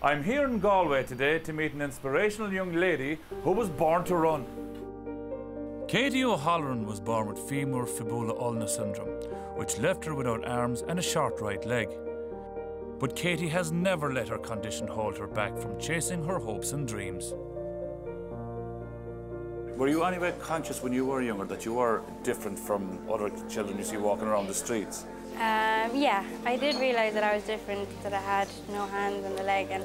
I'm here in Galway today to meet an inspirational young lady who was born to run. Katie O'Halloran was born with femur fibula ulna syndrome, which left her without arms and a short right leg. But Katie has never let her condition hold her back from chasing her hopes and dreams. Were you anyway conscious when you were younger that you were different from other children you see walking around the streets? Um, yeah, I did realise that I was different, that I had no hands and a leg. And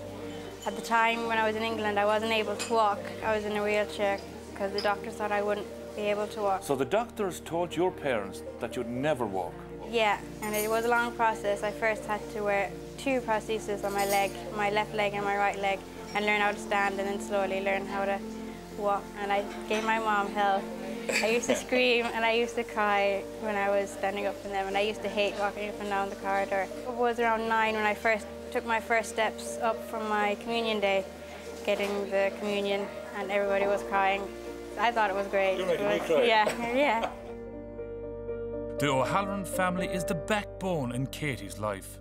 at the time when I was in England, I wasn't able to walk. I was in a wheelchair because the doctors thought I wouldn't be able to walk. So the doctors told your parents that you'd never walk? Yeah, and it was a long process. I first had to wear two prostheses on my leg, my left leg and my right leg, and learn how to stand and then slowly learn how to walk. And I gave my mom hell. I used to scream and I used to cry when I was standing up in them, and I used to hate walking up and down the corridor. I was around nine when I first took my first steps up from my communion day, getting the communion, and everybody was crying. I thought it was great. You're making me cry. Yeah, yeah. The O'Halloran family is the backbone in Katie's life.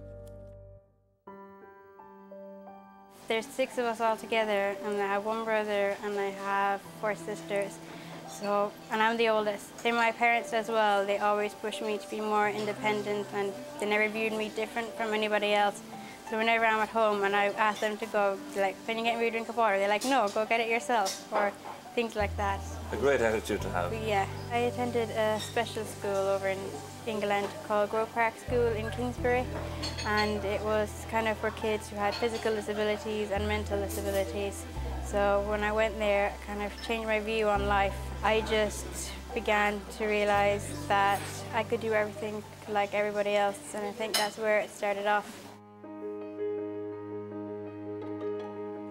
There's six of us all together, and I have one brother and I have four sisters. So, and I'm the oldest. Then my parents as well, they always pushed me to be more independent and they never viewed me different from anybody else. So whenever I'm at home and I ask them to go, like, can you get me a drink of water? They're like, no, go get it yourself, or things like that. A great attitude to have. But yeah, I attended a special school over in England called Grove Park School in Kingsbury, and it was kind of for kids who had physical disabilities and mental disabilities. So when I went there, kind of changed my view on life. I just began to realize that I could do everything like everybody else, and I think that's where it started off.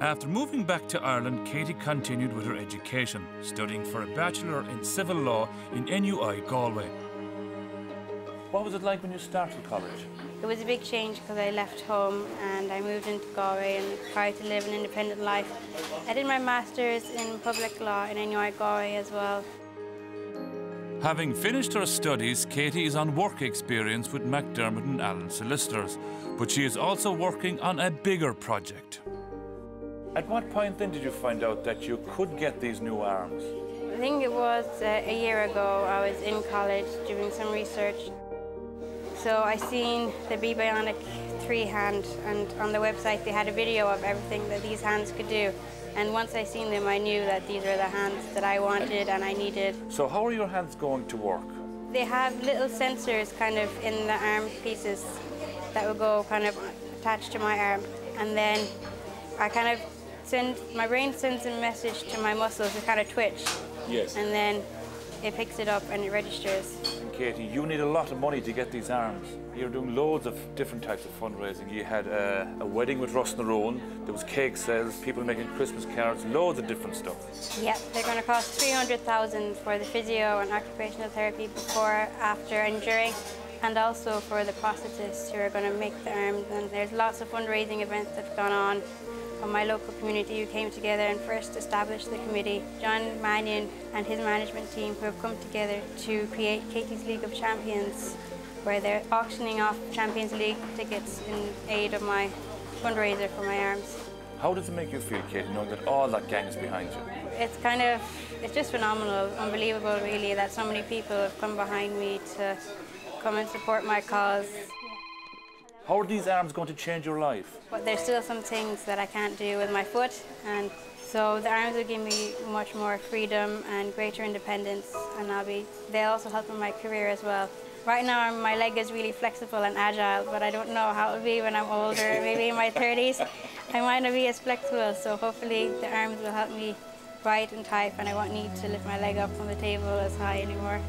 After moving back to Ireland, Katie continued with her education, studying for a Bachelor in Civil Law in NUI Galway. What was it like when you started college? It was a big change because I left home and I moved into Galway and tried to live an independent life. I did my master's in public law in NUI Galway as well. Having finished her studies, Katie is on work experience with McDermott and Allen Solicitors, but she is also working on a bigger project. At what point then did you find out that you could get these new arms? I think it was uh, a year ago. I was in college doing some research. So I seen the Bionic 3 hand and on the website they had a video of everything that these hands could do. And once I seen them, I knew that these were the hands that I wanted and I needed. So how are your hands going to work? They have little sensors kind of in the arm pieces that will go kind of attached to my arm. And then I kind of send, my brain sends a message to my muscles to kind of twitch. Yes. And then it picks it up and it registers. And Katie, you need a lot of money to get these arms. You're doing loads of different types of fundraising. You had a, a wedding with Russ Narone, there was cake sales, people making Christmas cards, loads of different stuff. Yep, they're going to cost 300000 for the physio and occupational therapy before, after and during, and also for the prosthetists who are going to make the arms. And there's lots of fundraising events that have gone on from my local community who came together and first established the committee. John Mannion and his management team who have come together to create Katie's League of Champions where they're auctioning off Champions League tickets in aid of my fundraiser for my arms. How does it make you feel, Katie, knowing that all that gang is behind you? It's kind of, it's just phenomenal, unbelievable really that so many people have come behind me to come and support my cause. How are these arms going to change your life? But there's still some things that I can't do with my foot, and so the arms will give me much more freedom and greater independence, and I'll be, they'll also help in my career as well. Right now, my leg is really flexible and agile, but I don't know how it'll be when I'm older, maybe in my 30s. I might not be as flexible, so hopefully the arms will help me write and type, and I won't need to lift my leg up from the table as high anymore.